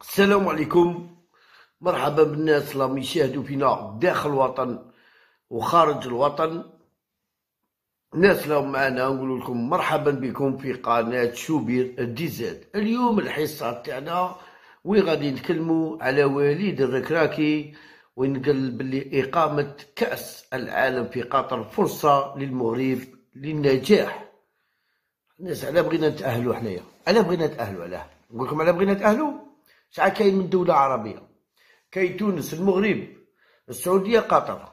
السلام عليكم. مرحبا بالناس اللي يشاهدوا فينا داخل الوطن وخارج الوطن. الناس اللي معنا نقول لكم مرحبا بكم في قناة شوبير ديزاد اليوم الحصة تاعنا وين غادي نتكلموا على وليد الركراكي ونقل باللي إقامة كأس العالم في قطر فرصة للمغرب للنجاح. الناس على بغينا نتأهلوا حنايا. على بغينا نتأهلوا علاه. نقول لكم على بغينا نتأهلوا؟ شحال كاين من دولة عربية. كاين تونس المغرب السعودية قطر.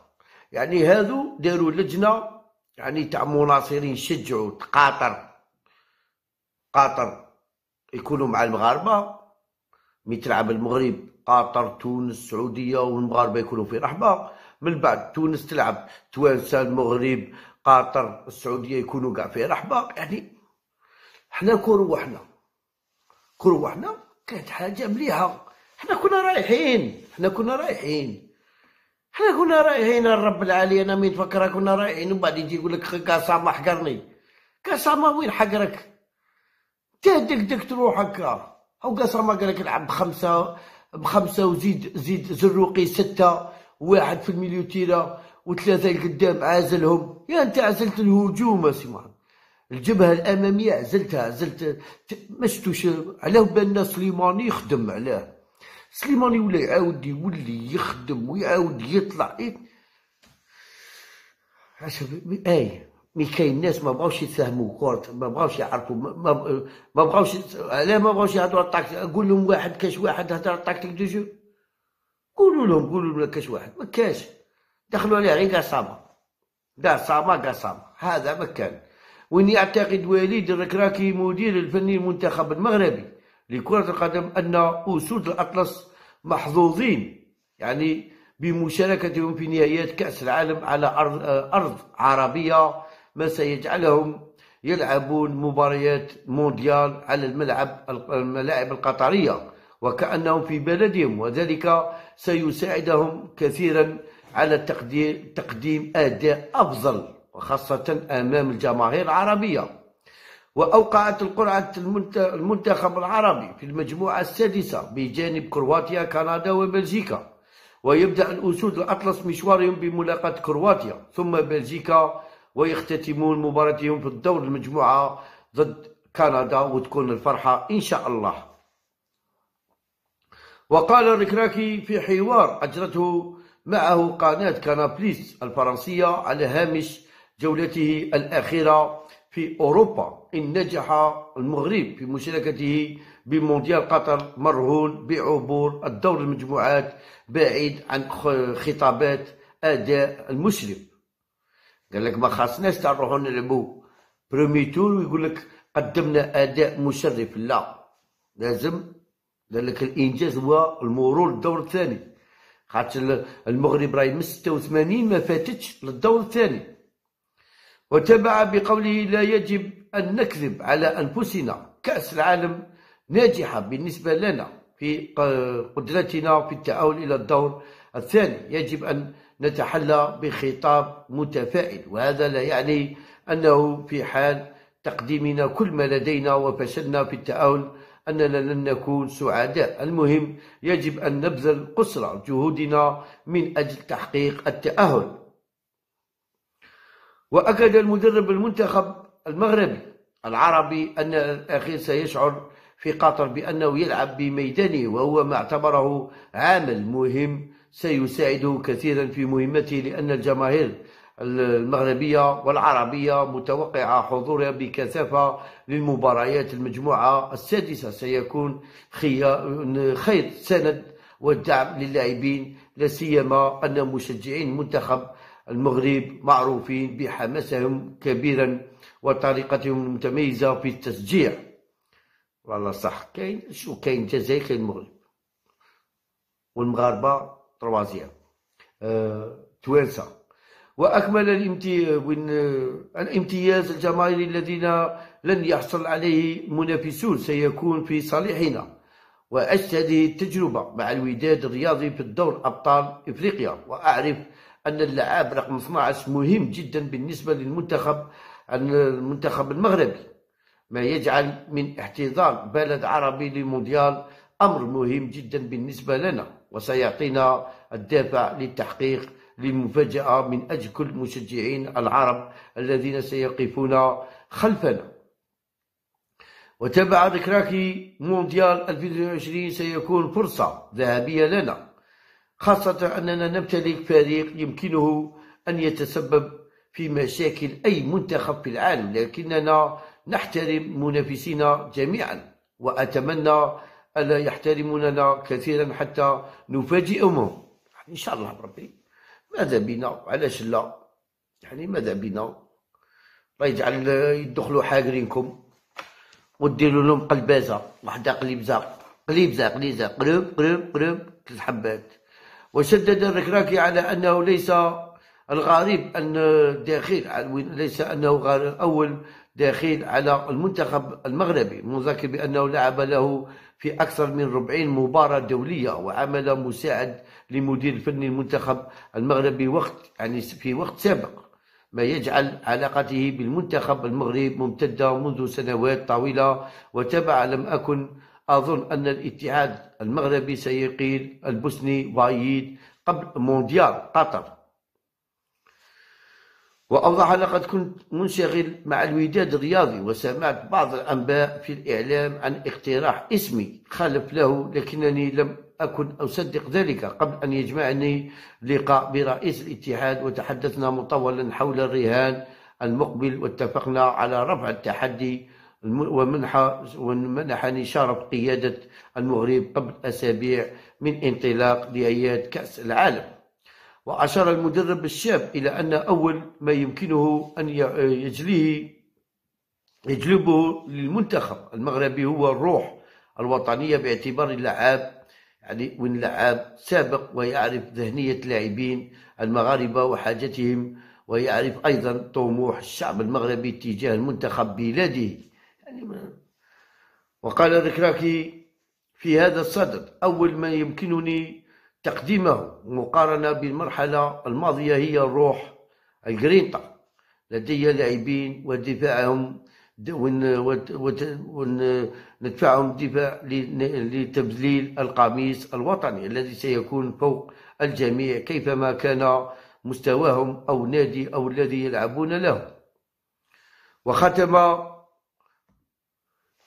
يعني هادو داروا لجنة يعني تاع مناصرين شجعوا قطر. قطر يكونوا مع المغاربة. مي تلعب المغرب قطر تونس السعودية والمغاربة يكونوا في رحبة. من بعد تونس تلعب توانسة المغرب قطر السعودية يكونوا كاع في رحبة. يعني حنا كون وحنا كون وحنا كانت حاجة مليحة. حنا كنا رايحين حنا كنا رايحين. حنا كنا رايحين الرب العالي أنا مين تفكر كنا رايحين ومن بعد يجي يقول لك كاساما حقرني. كاساما وين حقرك؟ انت دك تروح هكا. أو كاساما قال لك العب بخمسة بخمسة وزيد زيد زروقي ستة واحد في الميليو تيرا وثلاثة القدام عازلهم. يا أنت عزلت الهجوم سي محمد الجبهة الأمامية عزلتها عزلت ما شفتوش. علاه بالنا سليماني يخدم علاه. سليماني ولا يعاود يولي يخدم ويعاود يطلع. إيه؟ أي. مي كاين ناس ما بغاوش يتفهموا كورت ما بغاوش يعرفوا ما ما بغاوش علاه ما بغاوش يهضروا على التاكتيك قول لهم واحد كاش واحد هضر على التاكتيك دو جو قولوا لهم قولوا لهم كاش واحد. ما كاش. دخلوا عليه غير قصامه قصامه قصامه هذا ما كان. وإن يعتقد وليد الركراكي مدير الفني المنتخب المغربي لكرة القدم أن أسود الأطلس محظوظين يعني بمشاركتهم في نهائيات كأس العالم على أرض عربية ما سيجعلهم يلعبون مباريات مونديال على الملعب الملاعب القطرية وكأنهم في بلدهم وذلك سيساعدهم كثيرا على تقديم أداء أفضل. وخاصة أمام الجماهير العربية. وأوقعت القرعة المنتخب العربي في المجموعة السادسة بجانب كرواتيا كندا وبلجيكا. ويبدأ الأسود الأطلس مشوارهم بملاقاة كرواتيا ثم بلجيكا ويختتمون مباراتهم في الدور المجموعة ضد كندا وتكون الفرحة إن شاء الله. وقال الركراكي في حوار أجرته معه قناة كانابليس الفرنسية على هامش جولته الأخيرة في أوروبا. إن نجح المغرب في مشاركته بمونديال قطر مرهون بعبور الدور المجموعات بعيد عن خطابات أداء المشرف قال لك ما خاصناش نروحوا نلعبوا برومي تور ويقول لك قدمنا أداء مشرف. لا. لازم. قال لك الإنجاز هو المرور للدور الثاني. خاطر المغرب راهي من 86 ما فاتتش للدور الثاني. وتبع بقوله لا يجب أن نكذب على أنفسنا كأس العالم ناجحة بالنسبة لنا في قدرتنا في التأهل إلى الدور. الثاني يجب أن نتحلى بخطاب متفائل وهذا لا يعني أنه في حال تقديمنا كل ما لدينا وفشلنا في التأهل أننا لن نكون سعداء. المهم يجب أن نبذل قصرى جهودنا من أجل تحقيق التأهل. وأكد المدرب المنتخب المغربي العربي أن الأخير سيشعر في قطر بأنه يلعب بميدانه وهو ما اعتبره عامل مهم سيساعده كثيرا في مهمته لأن الجماهير المغربية والعربية متوقعة حضورها بكثافة للمباريات المجموعة السادسة. سيكون خير سند والدعم للاعبين لا سيما أن مشجعين المنتخب المغرب معروفين بحماسهم كبيرا وطريقتهم المتميزة في التشجيع. والله صح كاين شو كاين الجزائر كاين المغرب. والمغاربة تروازيام أه، توانسة. وأكمل الامتياز الجماهيري الذين لن يحصل عليه منافسون سيكون في صالحنا. وأجد هذه التجربة مع الوداد الرياضي في الدور أبطال إفريقيا. وأعرف أن اللعاب رقم 12 مهم جدا بالنسبة للمنتخب المنتخب المغربي ما يجعل من احتضان بلد عربي لمونديال أمر مهم جدا بالنسبة لنا وسيعطينا الدافع للتحقيق للمفاجأة من أجل كل مشجعين العرب الذين سيقفون خلفنا. وتبع ذكراكي مونديال 2020 سيكون فرصة ذهبية لنا. خاصة أننا نمتلك فريق يمكنه أن يتسبب في مشاكل أي منتخب في العالم لكننا نحترم منافسينا جميعا وأتمنى ألا يحترموننا كثيرا حتى نفاجئهم. إن شاء الله بربي ماذا بنا علاش لا؟ يعني ماذا بنا الله يجعل يدخلوا حاقرينكم وديروا لهم قلبازة واحدة قليبزة قليبزة قليبزة قرب قرب قرب ثلاث حبات. وشدد الركراكي على أنه ليس الغريب أن داخل ليس أنه أول داخل على المنتخب المغربي مذكر بأنه لعب له في أكثر من 40 مباراة دولية وعمل مساعد لمدير الفني المنتخب المغربي وقت يعني في وقت سابق. ما يجعل علاقته بالمنتخب المغربي ممتدة منذ سنوات طويلة وتبع لم أكن أظن أن الاتحاد المغربي سيقيل البوسني بايد قبل مونديال قطر. وأوضح لقد كنت منشغل مع الوداد الرياضي وسمعت بعض الأنباء في الإعلام عن اقتراح اسمي خلف له لكنني لم أكن أصدق ذلك قبل أن يجمعني لقاء برئيس الاتحاد وتحدثنا مطولا حول الرهان المقبل واتفقنا على رفع التحدي ومنح ومنحني شرف قيادة المغرب قبل أسابيع من انطلاق لأياد كأس العالم. وأشار المدرب الشاب إلى أن أول ما يمكنه أن يجليه يجلبه للمنتخب المغربي هو الروح الوطنية باعتبار اللعاب يعني وين لعاب سابق ويعرف ذهنية اللاعبين المغاربة وحاجتهم ويعرف أيضا طموح الشعب المغربي تجاه المنتخب بلاده. يعني وقال الركراكي في هذا الصدد أول ما يمكنني تقديمه مقارنة بالمرحلة الماضية هي الروح الجرينتا. لدي لاعبين ودفاعهم وندفعهم دفاع لتبذليل القميص الوطني الذي سيكون فوق الجميع كيفما كان مستواهم أو نادي أو الذي يلعبون له. وختم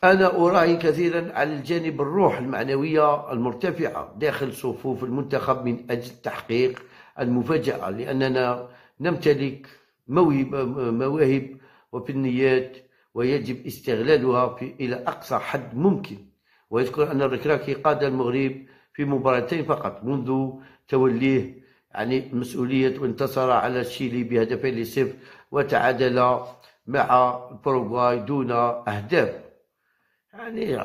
أنا أراهن كثيرا على الجانب الروح المعنوية المرتفعة داخل صفوف المنتخب من أجل تحقيق المفاجأة لأننا نمتلك مواهب وفنيات ويجب استغلالها في إلى أقصى حد ممكن. ويذكر أن الركراكي قاد المغرب في مباراتين فقط منذ توليه يعني مسؤولية وانتصر على تشيلي بهدفين لصفر وتعادل مع البروغواي دون أهداف. يعني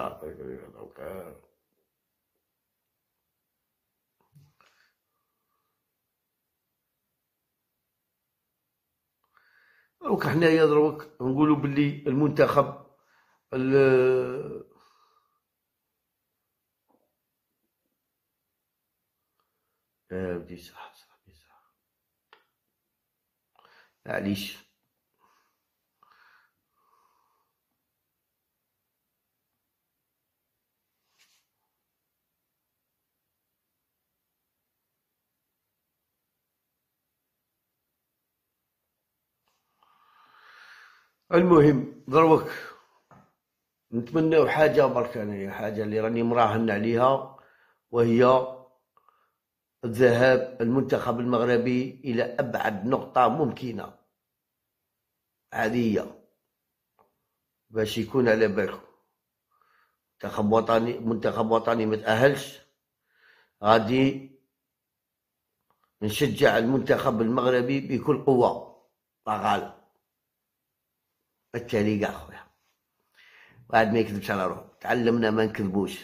دروك حنايا دروك نقولوا باللي المنتخب ال بدي صح صح صح معليش. المهم دروك نتمناو حاجة برك أنايا حاجة اللي راني مراهن عليها وهي الذهاب المنتخب المغربي إلى أبعد نقطة ممكنة. هذه هي باش يكون على بالكم. منتخب وطني منتخب وطني ما تأهلش. غادي نشجع المنتخب المغربي بكل قوة. غالب. التالي خويا. واحد ما يكذبش على روحه. تعلمنا ما نكذبوش.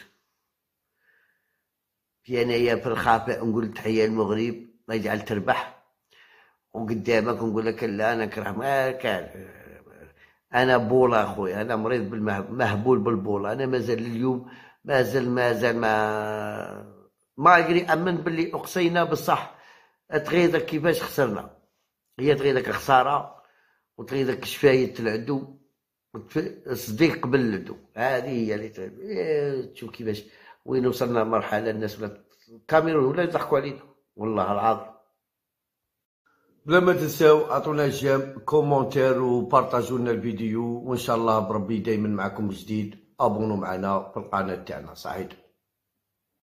في أنايا في الخافع نقول تحية للمغرب ما يجعل تربح. وقدامك نقول لك لا أنا كره ما كان. أنا بولا أخويا أنا مريض بالمهبول بالبولا. أنا مازال اليوم مازال مازال ما ما يقري أمن باللي أقصينا بصح. تغيظك كيفاش خسرنا؟ هي تغيظك خسارة وتغيظك شفاية العدو صديق قبل العدو هذه هي اللي إيه، تشوف كيفاش. وين وصلنا مرحلة الناس ولات الكاميرون ولا يضحكوا علينا. والله العظيم. بلا ما تنساو عطونا جيم كومونتير وبارطاجوا لنا الفيديو. وإن شاء الله بربي دايما معكم جديد. ابونوا معنا في القناة تاعنا. صحيح.